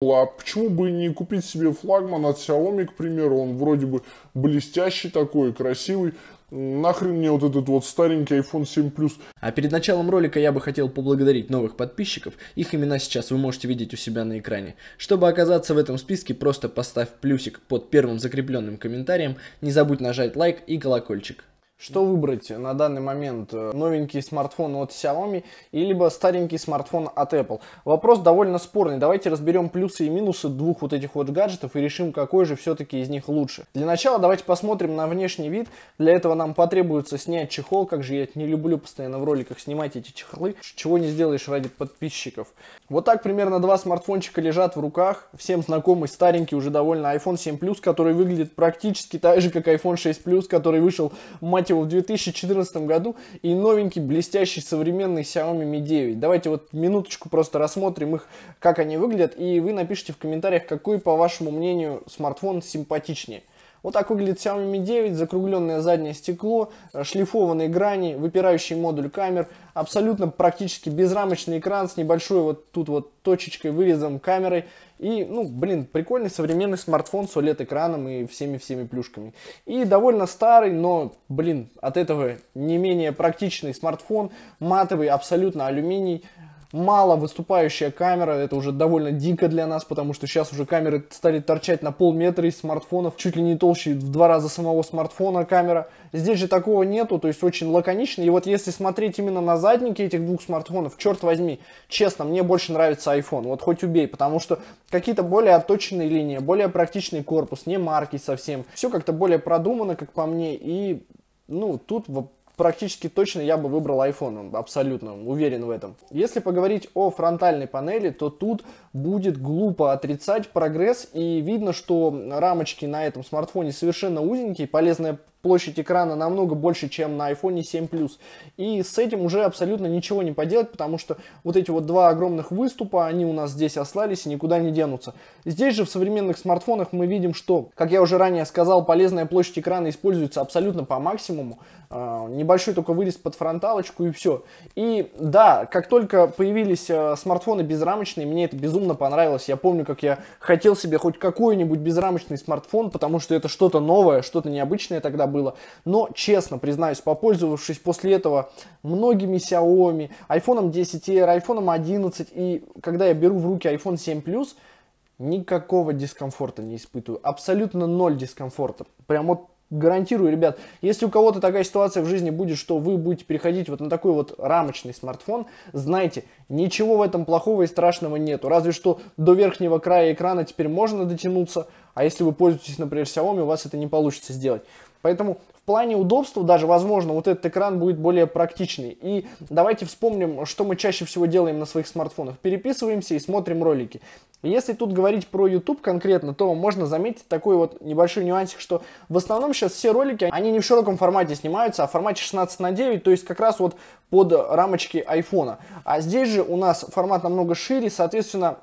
А почему бы не купить себе флагман от Xiaomi, к примеру, он вроде бы блестящий такой, красивый, Нахрен мне вот этот вот старенький iPhone 7 Plus. А перед началом ролика я бы хотел поблагодарить новых подписчиков. Их имена сейчас вы можете видеть у себя на экране. Чтобы оказаться в этом списке, просто поставь плюсик под первым закрепленным комментарием. Не забудь нажать лайк и колокольчик. Что выбрать на данный момент? Э, новенький смартфон от Xiaomi или либо старенький смартфон от Apple? Вопрос довольно спорный. Давайте разберем плюсы и минусы двух вот этих вот гаджетов и решим, какой же все-таки из них лучше. Для начала давайте посмотрим на внешний вид. Для этого нам потребуется снять чехол. Как же я не люблю постоянно в роликах снимать эти чехлы. Чего не сделаешь ради подписчиков. Вот так примерно два смартфончика лежат в руках. Всем знакомый старенький уже довольно iPhone 7 Plus, который выглядит практически так же, как иPhone 6 Plus, который вышел, мать его в 2014 году и новенький блестящий современный Xiaomi Mi 9. Давайте вот минуточку просто рассмотрим их, как они выглядят, и вы напишите в комментариях, какой, по вашему мнению, смартфон симпатичнее. Вот так выглядит Xiaomi Mi 9, закругленное заднее стекло, э, шлифованные грани, выпирающий модуль камер, абсолютно практически безрамочный экран с небольшой вот тут вот точечкой, вырезом камерой. И, ну, блин, прикольный современный смартфон с OLED-экраном и всеми-всеми плюшками. И довольно старый, но, блин, от этого не менее практичный смартфон, матовый, абсолютно алюминий, мало выступающая камера, это уже довольно дико для нас, потому что сейчас уже камеры стали торчать на полметра из смартфонов, чуть ли не толще в два раза самого смартфона камера. Здесь же такого нету, то есть очень лаконично. И вот если смотреть именно на задники этих двух смартфонов, черт возьми, честно, мне больше нравится iPhone, вот хоть убей, потому что какие-то более отточенные линии, более практичный корпус, не марки совсем. Все как-то более продумано, как по мне, и ну, тут практически точно я бы выбрал iPhone, абсолютно уверен в этом. Если поговорить о фронтальной панели, то тут будет глупо отрицать прогресс, и видно, что рамочки на этом смартфоне совершенно узенькие, полезная площадь экрана намного больше, чем на iPhone 7 Plus. И с этим уже абсолютно ничего не поделать, потому что вот эти вот два огромных выступа, они у нас здесь ослались и никуда не денутся. Здесь же в современных смартфонах мы видим, что, как я уже ранее сказал, полезная площадь экрана используется абсолютно по максимуму. А, небольшой только вырез под фронталочку и все. И да, как только появились а, смартфоны безрамочные, мне это безумно понравилось. Я помню, как я хотел себе хоть какой-нибудь безрамочный смартфон, потому что это что-то новое, что-то необычное тогда было. Но, честно признаюсь, попользовавшись после этого многими Xiaomi, iPhone 10R, iPhone 11, и когда я беру в руки iPhone 7 Plus, никакого дискомфорта не испытываю. Абсолютно ноль дискомфорта. Прям вот гарантирую, ребят, если у кого-то такая ситуация в жизни будет, что вы будете переходить вот на такой вот рамочный смартфон, знайте, ничего в этом плохого и страшного нету. Разве что до верхнего края экрана теперь можно дотянуться, а если вы пользуетесь, например, Xiaomi, у вас это не получится сделать. Поэтому в плане удобства даже, возможно, вот этот экран будет более практичный. И давайте вспомним, что мы чаще всего делаем на своих смартфонах. Переписываемся и смотрим ролики. Если тут говорить про YouTube конкретно, то можно заметить такой вот небольшой нюансик, что в основном сейчас все ролики, они не в широком формате снимаются, а в формате 16 на 9, то есть как раз вот под рамочки айфона. А здесь же у нас формат намного шире, соответственно,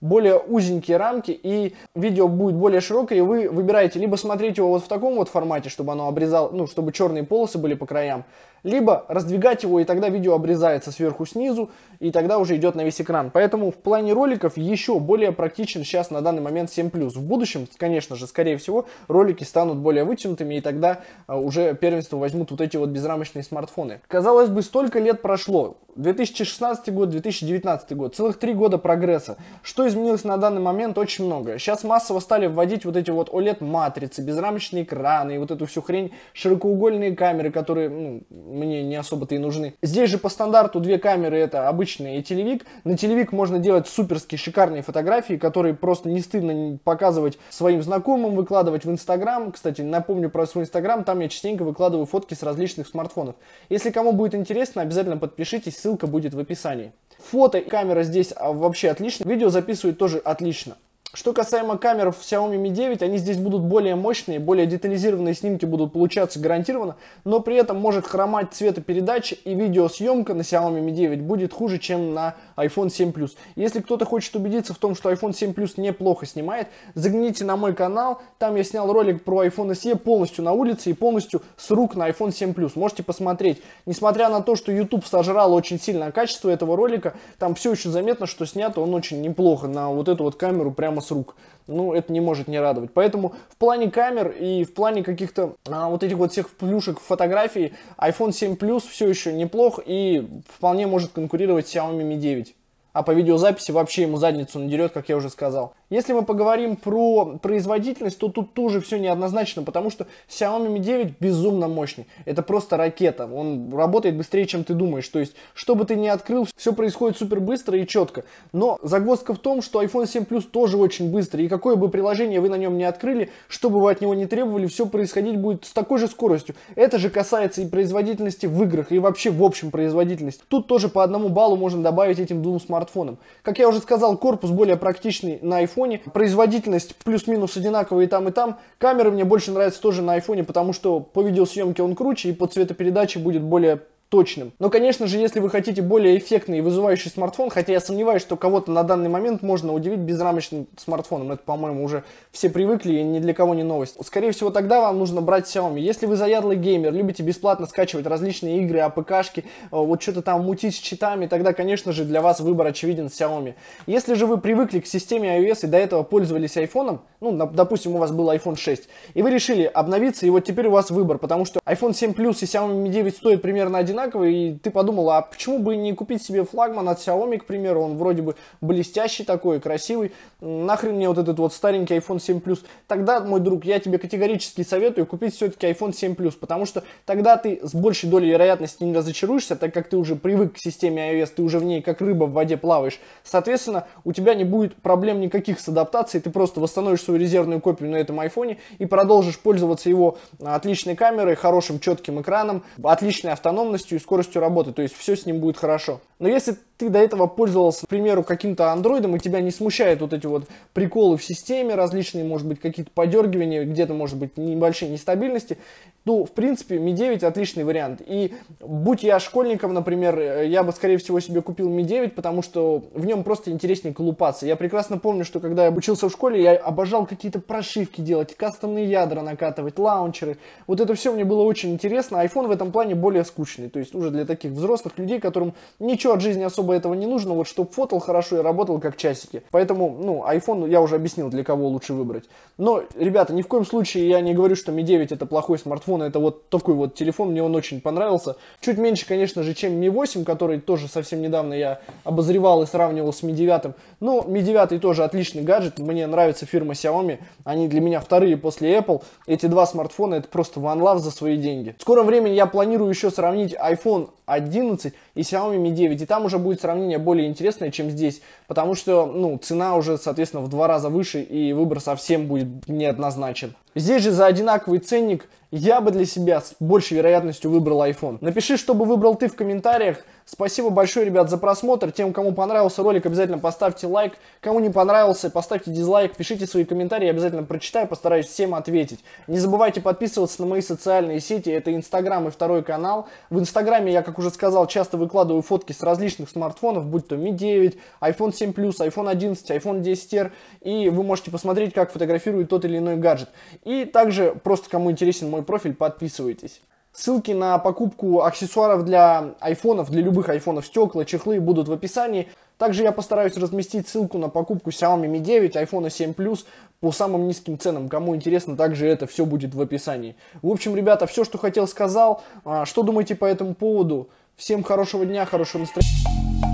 более узенькие рамки и видео будет более широкое, и вы выбираете либо смотреть его вот в таком вот формате, чтобы оно обрезало, ну, чтобы черные полосы были по краям, либо раздвигать его, и тогда видео обрезается сверху снизу, и тогда уже идет на весь экран. Поэтому в плане роликов еще более практичен сейчас на данный момент 7+. В будущем, конечно же, скорее всего, ролики станут более вытянутыми, и тогда а, уже первенство возьмут вот эти вот безрамочные смартфоны. Казалось бы, столько лет прошло. 2016 год, 2019 год, целых три года прогресса. Что изменилось на данный момент? Очень много. Сейчас массово стали вводить вот эти вот OLED-матрицы, безрамочные экраны и вот эту всю хрень, широкоугольные камеры, которые ну, мне не особо-то и нужны. Здесь же по стандарту две камеры это обычный и телевик. На телевик можно делать суперские шикарные фотографии, которые просто не стыдно показывать своим знакомым, выкладывать в Инстаграм. Кстати, напомню про свой Инстаграм, там я частенько выкладываю фотки с различных смартфонов. Если кому будет интересно, обязательно подпишитесь, ссылка будет в описании. Фото и камера здесь а, вообще отлично, видео записывает тоже отлично. Что касаемо камер в Xiaomi Mi 9, они здесь будут более мощные, более детализированные снимки будут получаться гарантированно, но при этом может хромать цветопередача и видеосъемка на Xiaomi Mi 9 будет хуже, чем на iPhone 7 Plus. Если кто-то хочет убедиться в том, что iPhone 7 Plus неплохо снимает, загляните на мой канал, там я снял ролик про iPhone SE полностью на улице и полностью с рук на iPhone 7 Plus. Можете посмотреть. Несмотря на то, что YouTube сожрал очень сильно качество этого ролика, там все еще заметно, что снято он очень неплохо на вот эту вот камеру прямо с рук. Ну, это не может не радовать. Поэтому в плане камер и в плане каких-то а, вот этих вот всех плюшек фотографий iPhone 7 Plus все еще неплох и вполне может конкурировать с Xiaomi Mi 9 а по видеозаписи вообще ему задницу надерет, как я уже сказал. Если мы поговорим про производительность, то тут тоже все неоднозначно, потому что Xiaomi Mi 9 безумно мощный. Это просто ракета. Он работает быстрее, чем ты думаешь. То есть, что бы ты ни открыл, все происходит супер быстро и четко. Но загвоздка в том, что iPhone 7 Plus тоже очень быстрый. И какое бы приложение вы на нем не открыли, что бы вы от него не требовали, все происходить будет с такой же скоростью. Это же касается и производительности в играх, и вообще в общем производительности. Тут тоже по одному баллу можно добавить этим двум смартфонам. Как я уже сказал, корпус более практичный на iPhone айфоне. Производительность плюс-минус одинаковая и там, и там. Камеры мне больше нравятся тоже на айфоне, потому что по видеосъемке он круче и по цветопередаче будет более точным. Но, конечно же, если вы хотите более эффектный и вызывающий смартфон, хотя я сомневаюсь, что кого-то на данный момент можно удивить безрамочным смартфоном. Это, по-моему, уже все привыкли и ни для кого не новость. Скорее всего, тогда вам нужно брать Xiaomi. Если вы заядлый геймер, любите бесплатно скачивать различные игры, АПКшки, э, вот что-то там мутить с читами, тогда, конечно же, для вас выбор очевиден Xiaomi. Если же вы привыкли к системе iOS и до этого пользовались iPhone, ну, допустим, у вас был iPhone 6, и вы решили обновиться, и вот теперь у вас выбор, потому что iPhone 7 Plus и Xiaomi Mi 9 стоят примерно один одинаковый, и ты подумал, а почему бы не купить себе флагман от Xiaomi, к примеру, он вроде бы блестящий такой, красивый, нахрен мне вот этот вот старенький iPhone 7 Plus. Тогда, мой друг, я тебе категорически советую купить все-таки iPhone 7 Plus, потому что тогда ты с большей долей вероятности не разочаруешься, так как ты уже привык к системе iOS, ты уже в ней как рыба в воде плаваешь. Соответственно, у тебя не будет проблем никаких с адаптацией, ты просто восстановишь свою резервную копию на этом айфоне и продолжишь пользоваться его отличной камерой, хорошим четким экраном, отличной автономностью и скоростью работы. То есть все с ним будет хорошо. Но если ты до этого пользовался, к примеру, каким-то андроидом, и тебя не смущают вот эти вот приколы в системе, различные, может быть, какие-то подергивания, где-то, может быть, небольшие нестабильности, то, в принципе, Mi 9 отличный вариант. И будь я школьником, например, я бы, скорее всего, себе купил Mi 9, потому что в нем просто интереснее колупаться. Я прекрасно помню, что когда я учился в школе, я обожал какие-то прошивки делать, кастомные ядра накатывать, лаунчеры. Вот это все мне было очень интересно. iPhone в этом плане более скучный. То есть уже для таких взрослых людей, которым ничего от жизни особо этого не нужно, вот чтобы фотал хорошо и работал как часики. Поэтому, ну, iPhone я уже объяснил, для кого лучше выбрать. Но, ребята, ни в коем случае я не говорю, что Mi 9 это плохой смартфон, это вот такой вот телефон, мне он очень понравился. Чуть меньше, конечно же, чем Mi 8, который тоже совсем недавно я обозревал и сравнивал с Mi 9. Но Mi 9 тоже отличный гаджет, мне нравится фирма Xiaomi, они для меня вторые после Apple. Эти два смартфона это просто one love за свои деньги. В скором времени я планирую еще сравнить iPhone 11 и Xiaomi Mi 9, и там уже будет сравнение более интересное, чем здесь, потому что, ну, цена уже, соответственно, в два раза выше, и выбор совсем будет неоднозначен. Здесь же за одинаковый ценник я бы для себя с большей вероятностью выбрал iPhone. Напиши, что бы выбрал ты в комментариях. Спасибо большое, ребят, за просмотр. Тем, кому понравился ролик, обязательно поставьте лайк. Кому не понравился, поставьте дизлайк, пишите свои комментарии, я обязательно прочитаю, постараюсь всем ответить. Не забывайте подписываться на мои социальные сети, это Инстаграм и второй канал. В Инстаграме я, как уже сказал, часто выкладываю фотки с различных смартфонов, будь то Mi 9, iPhone 7 Plus, iPhone 11, iPhone 10R, и вы можете посмотреть, как фотографирует тот или иной гаджет. И также, просто кому интересен мой профиль, подписывайтесь. Ссылки на покупку аксессуаров для айфонов, для любых айфонов, стекла, чехлы будут в описании. Также я постараюсь разместить ссылку на покупку Xiaomi Mi 9, iPhone 7 Plus по самым низким ценам. Кому интересно, также это все будет в описании. В общем, ребята, все, что хотел, сказал. А, что думаете по этому поводу? Всем хорошего дня, хорошего настроения.